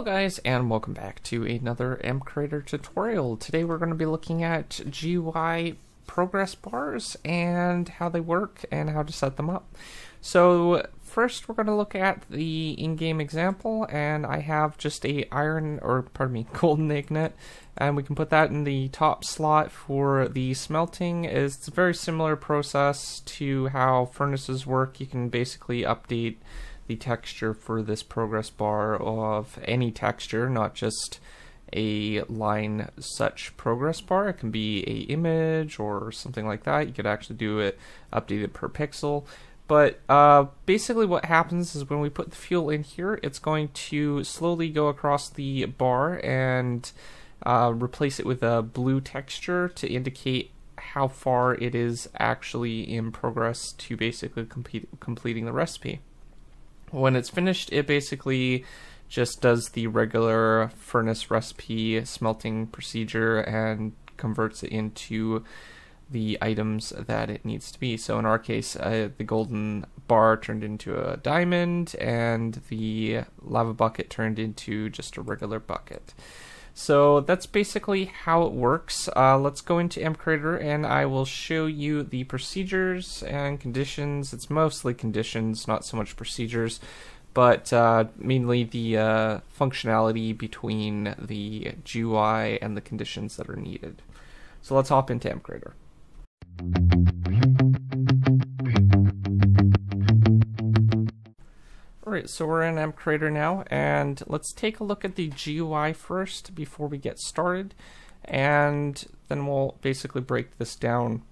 Hello guys and welcome back to another mCreator tutorial. Today we're going to be looking at GUI progress bars and how they work and how to set them up. So first we're going to look at the in-game example and I have just a iron or pardon me golden ingot and we can put that in the top slot for the smelting. It's a very similar process to how furnaces work. You can basically update the texture for this progress bar of any texture, not just a line such progress bar. It can be a image or something like that. You could actually do it updated per pixel. But uh, basically what happens is when we put the fuel in here, it's going to slowly go across the bar and uh, replace it with a blue texture to indicate how far it is actually in progress to basically complete, completing the recipe. When it's finished, it basically just does the regular furnace recipe smelting procedure and converts it into the items that it needs to be. So in our case, uh, the golden bar turned into a diamond, and the lava bucket turned into just a regular bucket. So that's basically how it works. Uh, let's go into mCreator and I will show you the procedures and conditions. It's mostly conditions, not so much procedures, but uh, mainly the uh, functionality between the GUI and the conditions that are needed. So let's hop into mCreator. Alright, so we're in mCreator now, and let's take a look at the GUI first before we get started, and then we'll basically break this down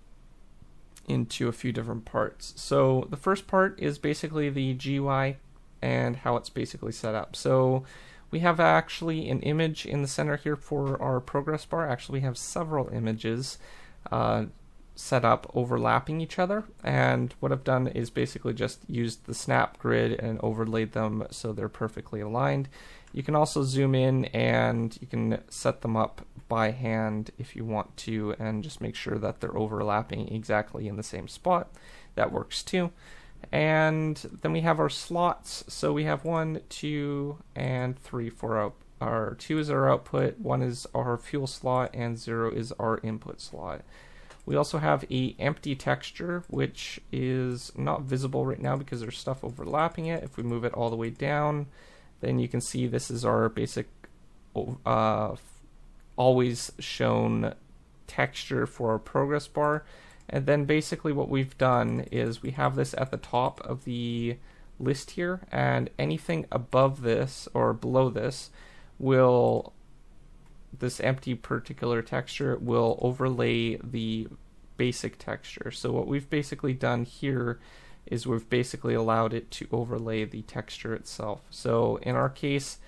into a few different parts. So the first part is basically the GUI and how it's basically set up. So we have actually an image in the center here for our progress bar. Actually, we have several images. Uh, set up overlapping each other and what I've done is basically just used the snap grid and overlaid them so they're perfectly aligned. You can also zoom in and you can set them up by hand if you want to and just make sure that they're overlapping exactly in the same spot. That works too. And then we have our slots. So we have one, two, and three for our, our two is our output, one is our fuel slot, and zero is our input slot. We also have a empty texture, which is not visible right now because there's stuff overlapping it. If we move it all the way down, then you can see this is our basic uh, always shown texture for our progress bar. And then basically what we've done is we have this at the top of the list here, and anything above this or below this will this empty particular texture will overlay the basic texture. So what we've basically done here is we've basically allowed it to overlay the texture itself. So in our case,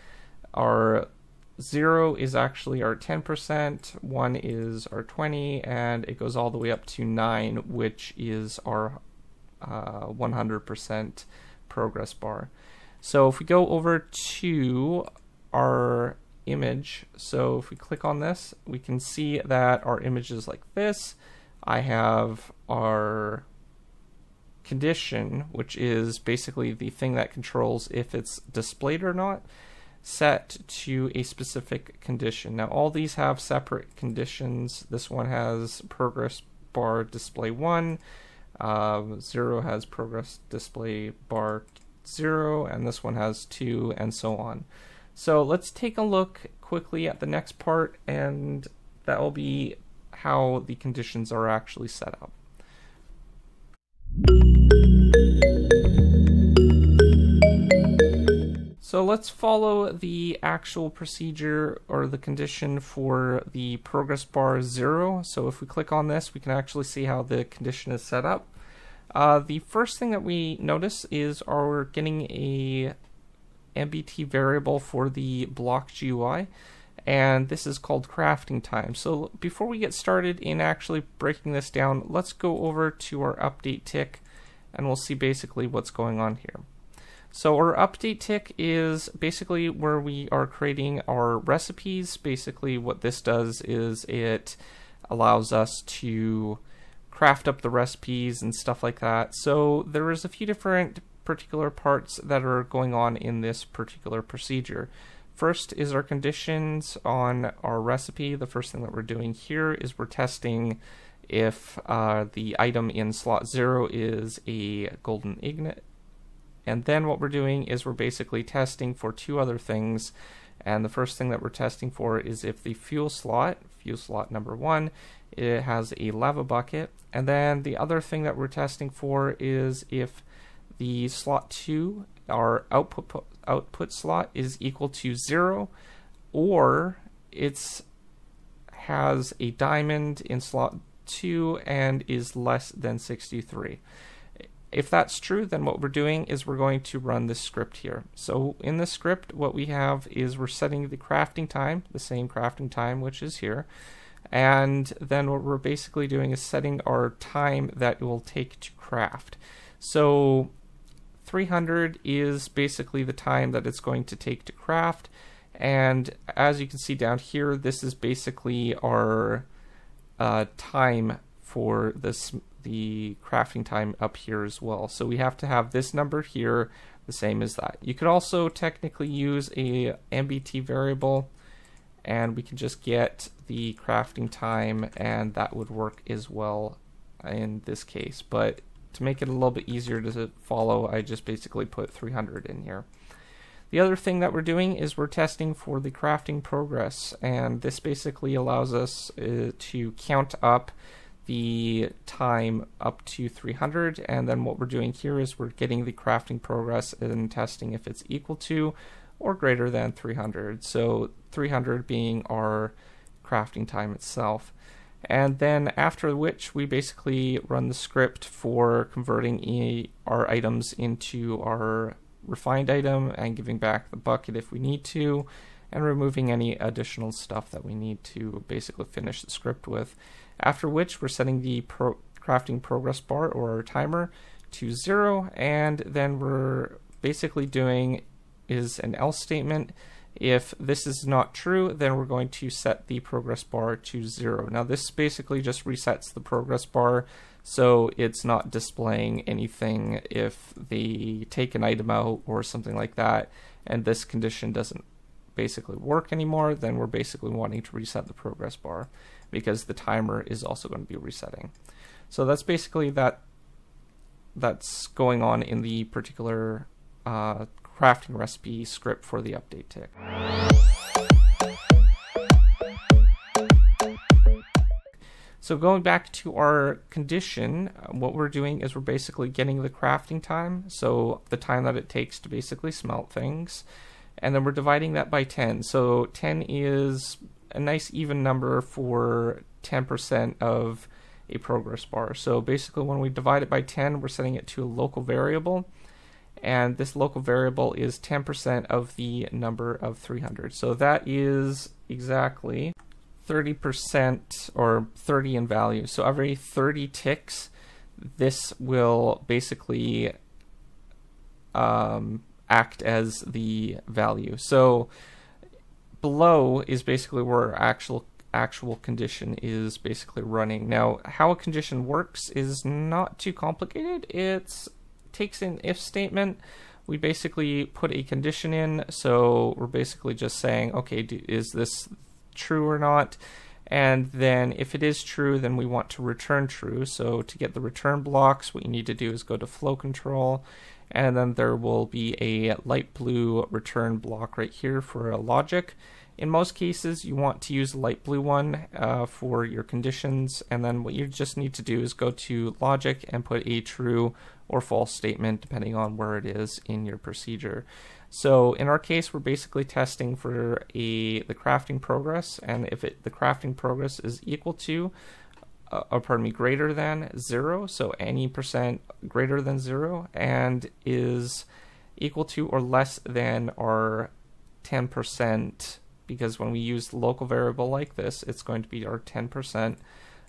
our 0 is actually our 10%, 1 is our 20, and it goes all the way up to 9, which is our 100% uh, progress bar. So if we go over to our image. So if we click on this, we can see that our image is like this. I have our condition, which is basically the thing that controls if it's displayed or not, set to a specific condition. Now all these have separate conditions. This one has progress bar display 1, uh, 0 has progress display bar 0, and this one has 2, and so on. So let's take a look quickly at the next part, and that will be how the conditions are actually set up. So let's follow the actual procedure or the condition for the progress bar 0. So if we click on this, we can actually see how the condition is set up. Uh, the first thing that we notice is our getting a NBT variable for the block GUI and this is called crafting time. So before we get started in actually breaking this down, let's go over to our update tick and we'll see basically what's going on here. So our update tick is basically where we are creating our recipes. Basically what this does is it allows us to craft up the recipes and stuff like that. So there is a few different particular parts that are going on in this particular procedure. first is our conditions on our recipe. The first thing that we're doing here is we're testing if uh, the item in slot 0 is a golden ingot. And then what we're doing is we're basically testing for two other things. And the first thing that we're testing for is if the fuel slot, fuel slot number 1, it has a lava bucket. And then the other thing that we're testing for is if the slot 2, our output output slot is equal to 0 or it's has a diamond in slot 2 and is less than 63. If that's true, then what we're doing is we're going to run this script here. So in the script, what we have is we're setting the crafting time, the same crafting time, which is here. And then what we're basically doing is setting our time that it will take to craft. So 300 is basically the time that it's going to take to craft. And as you can see down here, this is basically our uh, time for this the crafting time up here as well. So we have to have this number here the same as that. You could also technically use a NBT variable and we can just get the crafting time and that would work as well in this case. But to make it a little bit easier to follow, I just basically put 300 in here. The other thing that we're doing is we're testing for the crafting progress, and this basically allows us uh, to count up the time up to 300, and then what we're doing here is we're getting the crafting progress and testing if it's equal to or greater than 300. So 300 being our crafting time itself. And then after which we basically run the script for converting e our items into our refined item and giving back the bucket if we need to, and removing any additional stuff that we need to basically finish the script with. After which we're setting the pro crafting progress bar or our timer to zero, and then we're basically doing is an else statement. If this is not true, then we're going to set the progress bar to zero. Now this basically just resets the progress bar so it's not displaying anything if they take an item out or something like that and this condition doesn't basically work anymore then we're basically wanting to reset the progress bar because the timer is also going to be resetting so that's basically that that's going on in the particular uh, crafting recipe script for the update tick. So going back to our condition, uh, what we're doing is we're basically getting the crafting time, so the time that it takes to basically smelt things, and then we're dividing that by 10. So 10 is a nice even number for 10% of a progress bar. So basically when we divide it by 10, we're setting it to a local variable, and this local variable is 10% of the number of 300. So that is exactly 30% or 30 in value. So every 30 ticks, this will basically um, act as the value. So below is basically where actual actual condition is basically running. Now, how a condition works is not too complicated. It's takes an if statement. We basically put a condition in, so we're basically just saying, okay, do, is this true or not? And then if it is true, then we want to return true. So to get the return blocks, what you need to do is go to flow control, and then there will be a light blue return block right here for a logic. In most cases, you want to use a light blue one uh, for your conditions, and then what you just need to do is go to logic and put a true or false statement depending on where it is in your procedure. So in our case, we're basically testing for a the crafting progress, and if it, the crafting progress is equal to, uh, or pardon me, greater than zero, so any percent greater than zero, and is equal to or less than our 10%, because when we use local variable like this, it's going to be our 10%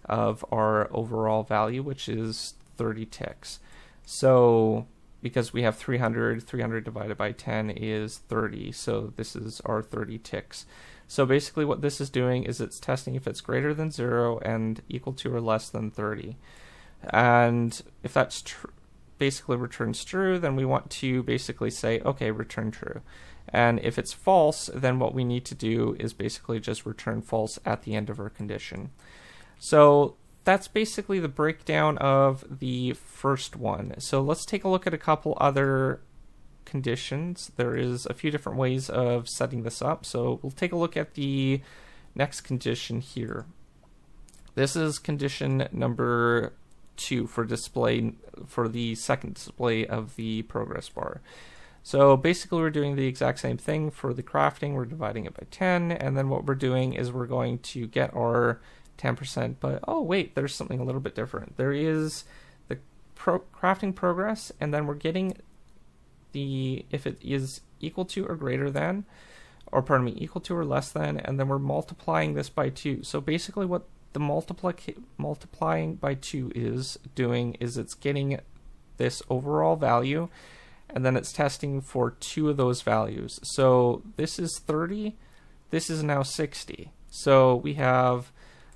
of our overall value, which is 30 ticks. So because we have 300, 300 divided by 10 is 30. So this is our 30 ticks. So basically what this is doing is it's testing if it's greater than 0 and equal to or less than 30. And if that's basically returns true, then we want to basically say, okay, return true. And if it's false, then what we need to do is basically just return false at the end of our condition. So that's basically the breakdown of the first one. So let's take a look at a couple other conditions. There is a few different ways of setting this up. So we'll take a look at the next condition here. This is condition number two for display for the second display of the progress bar. So basically we're doing the exact same thing for the crafting. We're dividing it by 10 and then what we're doing is we're going to get our 10%. But oh wait, there's something a little bit different. There is the pro crafting progress and then we're getting the if it is equal to or greater than or pardon me, equal to or less than, and then we're multiplying this by 2. So basically what the multiply multiplying by 2 is doing is it's getting this overall value and then it's testing for two of those values. So this is 30, this is now 60. So we have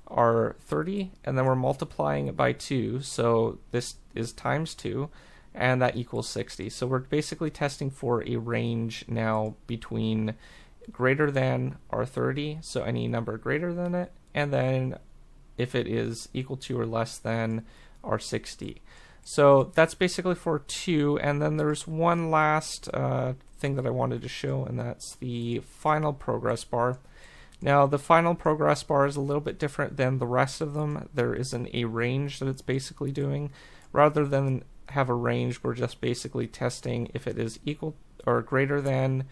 our 30 and then we're multiplying it by 2. So this is times 2 and that equals 60. So we're basically testing for a range now between greater than our 30, so any number greater than it, and then if it is equal to or less than our 60. So that's basically for 2, and then there's one last uh, thing that I wanted to show, and that's the final progress bar. Now the final progress bar is a little bit different than the rest of them. There isn't a range that it's basically doing. Rather than have a range, we're just basically testing if it is equal or greater than,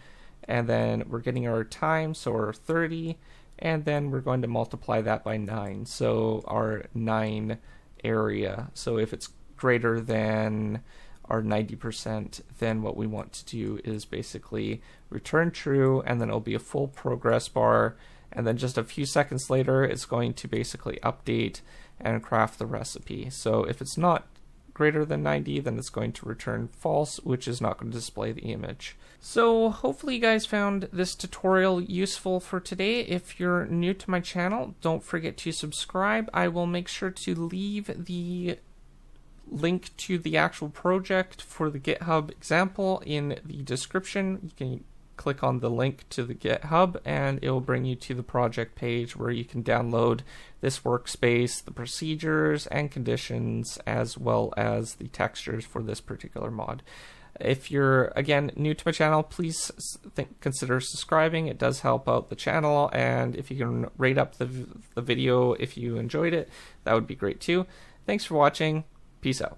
and then we're getting our time, so our 30, and then we're going to multiply that by 9, so our 9 area. So if it's greater than our 90%, then what we want to do is basically return true, and then it'll be a full progress bar, and then just a few seconds later, it's going to basically update and craft the recipe. So if it's not greater than 90, then it's going to return false, which is not going to display the image. So hopefully you guys found this tutorial useful for today. If you're new to my channel, don't forget to subscribe. I will make sure to leave the link to the actual project for the GitHub example in the description. You can click on the link to the GitHub and it will bring you to the project page where you can download this workspace, the procedures and conditions, as well as the textures for this particular mod. If you're, again, new to my channel, please think, consider subscribing. It does help out the channel, and if you can rate up the, the video if you enjoyed it, that would be great too. Thanks for watching. Peace out.